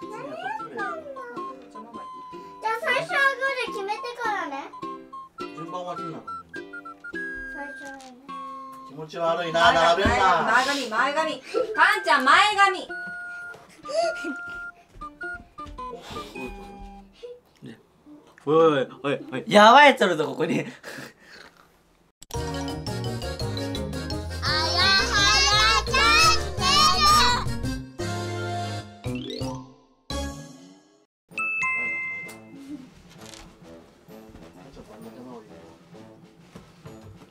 でいいんでさ一個取ったなって次は取ってくれよそのままいじゃあ最初はグーで決めてからね。順番は気になる最初はね。気持ち悪いいな並べんな前髪前髪。かんちゃん前髪。おいおいおいおい。やばいやつおるぞここに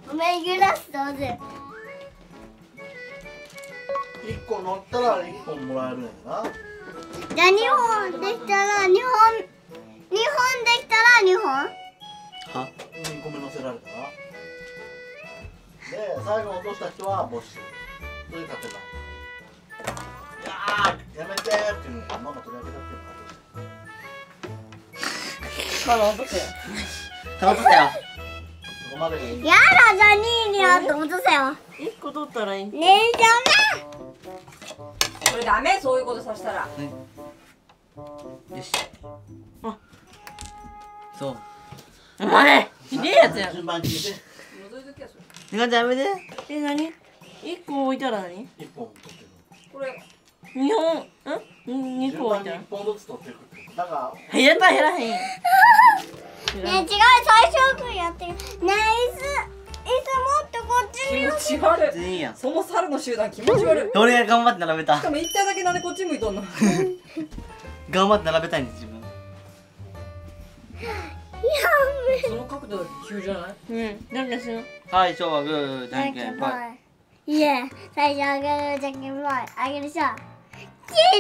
ごめんグラスどうぞ。一個乗ったら一本もらえるんやな。じゃあ2本できたら2本2本できたら2本。は？2個目乗せられたなで最後落とした人は没収。それで勝てないいやーやめてっていうのがママ取り上げたっていうのがママ落とせよ。倒したよそこやだじゃあ2位にあって落とせよ。一個取ったらいいねえじゃこれダメそういうことさせたら。よし。あ。そう。お前ひでえやつやん。順番聞いて。覗いときやそれみかんちゃんやめて。え何？一個置いたら何？一本取ってる。これ二本ん二個置いたら。一本ずつ取っていくだから減らた減らへん。や違う。最初はグーやってる。ねえ椅子椅子もっとこっちに気持ち悪い。いいやんその猿の集団気持ち悪い。俺が頑張って並べた？しかも一体だけなんでこっち向いとんの。頑張って並べたいんです自分。その角度だけ急じゃない？うん。なんかしよ最初はグーじゃんけんぽい。いえ最初はグーじゃんけんぽい。あげるしょ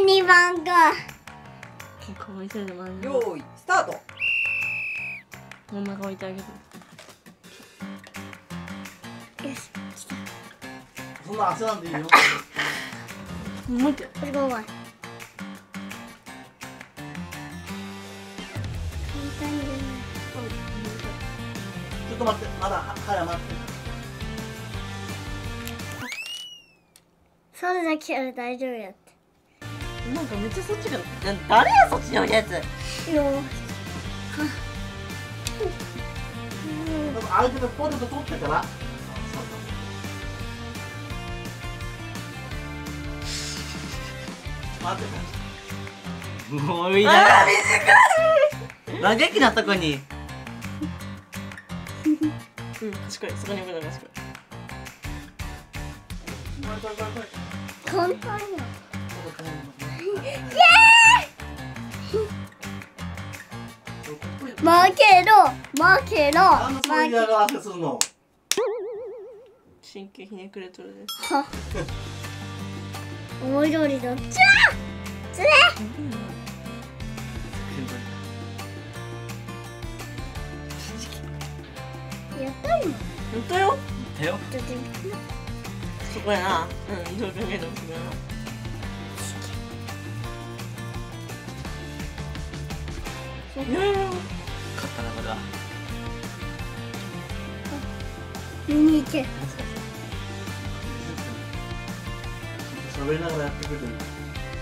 2番かかわいそうでよーいスタート真ん中置いてあげる？そんな焦らんでいいよもう一回。すごい簡単にちょっと待ってまだは早待ってそれだけは大丈夫やって。なんかめっちゃそっちが。な誰やそっちに置いたやつ。よ相手のポテト取ってから待って。もういい。な嘆きなとこに。うん賢いそこに置くのが賢い簡単や負けろ負けろなんでそういう負け嫌がらせするの？神経ひねくれとるで 思い通りだっちゃつれ。やった今。本当よだよ。ちょっとそこやな。うんどう考えてもそこやな。いやいや勝ったなこれは見に行け。喋りながらやってくれてる。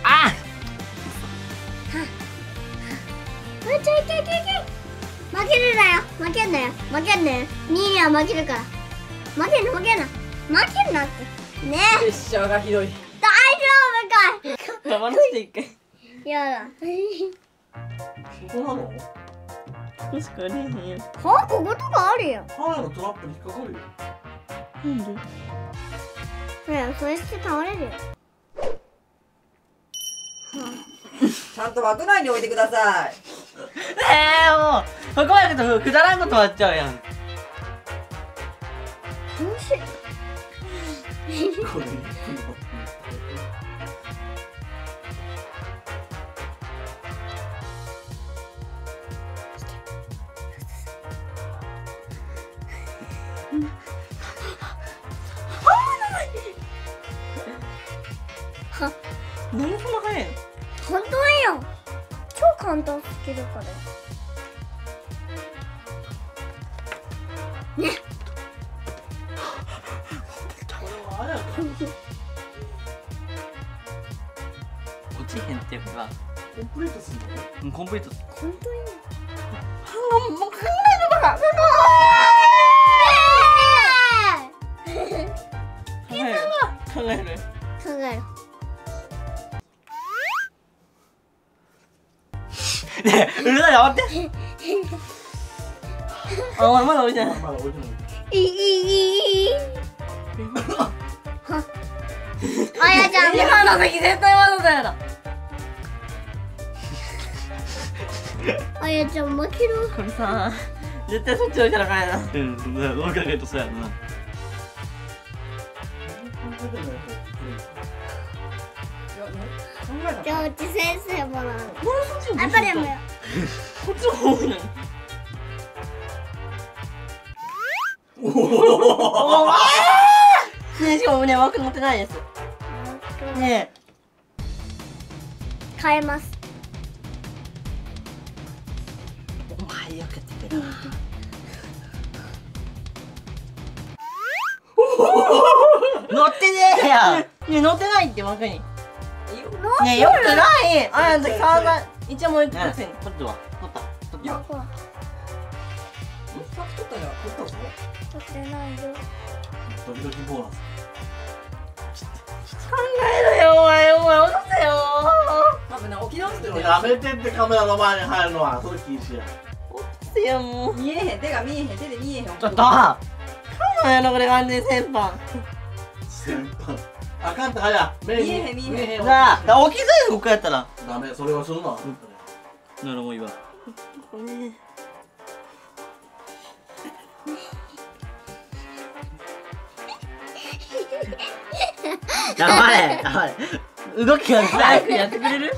あ！あちょいけいけいけ負けるなよ負けんなよ負けんなよ2位には負けるから負けんな負けんな負けんなってねプレッシャーがひどい大丈夫か我慢して一回いやだそこなのここしかありえへんやんはこことかあるよハワイのトラップに引っかかるよ。なんで？ほらそれして倒れるよ。ちゃんと枠内に置いてください。えー、もうここまでとくだらんこと終わっちゃうやん。楽しいこれ何 そんな早いの？簡単やん超簡単好きだからこれはあれやろこっちちへんっていうかコンプリートするの？うんコンプリート本当にもう考えるのか待って。あお前まだ置いてない。まだ置いてない。いいいいいい。あやちゃん今の席絶対わざとやなあやちゃん負ける。これさ絶対そっち置いたらあかんやなうんどう考えるとそうやろな。じゃあうち先生もらう。あこれもよこっちの方がいいのにねえしかもね枠持ってないですね変えますえお前よくやってくれた乗ってねえやねえ乗ってないって枠にねえよくないあやの時顔が一応もう一個せん取ったわ。取った。取った。どこさっき取ったじゃん。取ったぞ取ってないよ。ドキドキボーナス。考えろよお前。お前落とせよ。多分な起き直してるやめてってカメラの前に入るのはそれ禁止や。落とせよもう。見えへん手が見えへん手で見えへん。ちょっと。かもやろこれ完全先般先輩あかんってはや目見えへん見えへん。なあ起きづらいここやったら。ダメそれはするな。ならもういいわ。黙れ黙れ。動きが早くやってくれる？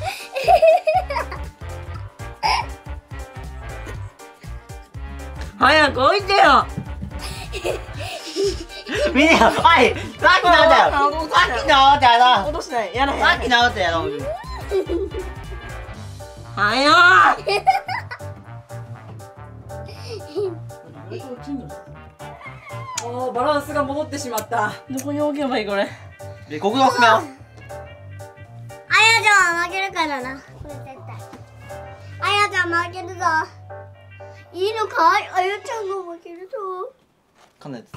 早く置いてよ。見てよはいさっきなんだよやらへんさっきのアウトやなはよ意外と落ちんのおーバランスが戻ってしまった。どこに置けばいいこれ？でここが置くなあやちゃんは負けるからな。これ絶対。あやちゃん負けるぞ。いいのかい？あやちゃんが負けるぞ。かんないです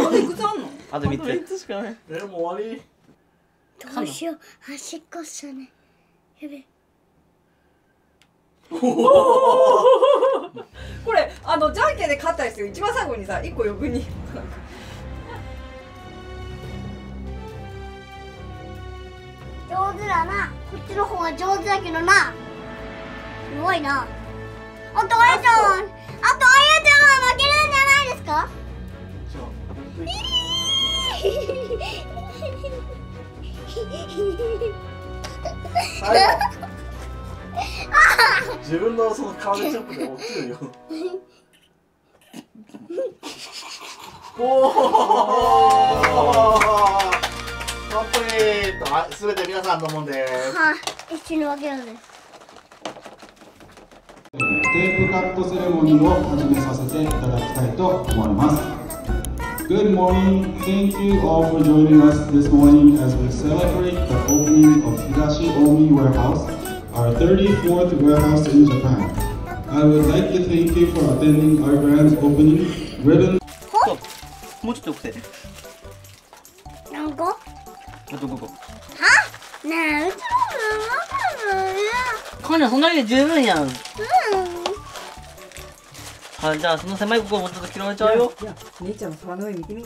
あといくつあんの？あと3つ。つしかない。えもう終わりどうしよう。端っこっすね。やべ これあのじゃんけんで勝った人一番最後にさ一個余分に。上手だな。こっちの方が上手だけどな。すごいな。あとあやちゃんるよおおコンプリートあすべて皆さんのもんですはあ一緒に分けるんですテープカットセレモニーを始めさせていただきたいと思います。Good morning. Thank you all for joining us this morning as we celebrate the opening of Higashi Omi Warehouse, our 34th warehouse in Japan. I would like to thank you for attending our grand opening. Ribbon もうちょっと奥手何個？はあと5個。ねえうちの分かる？かんやそんなにで十分やん。うん。はいじゃあその狭いここもうちょっと嫌われちゃうよ。いや姉ちゃんの空の上見てみ。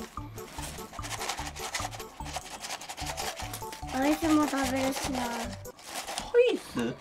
アイスも食べるしな。アイス？